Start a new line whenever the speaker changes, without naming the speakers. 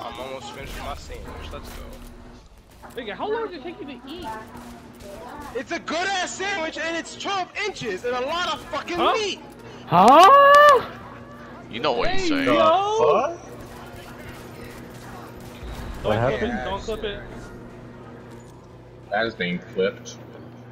I'm almost finished with my sandwich. Let's go.
Nigga, how long does it take you to eat?
It's a good ass sandwich and it's 12 inches and a lot of fucking
Huh?
meat.
Huh?
You know what you're saying.
Yo!
What? What happened?
Don't clip it.
That is being clipped.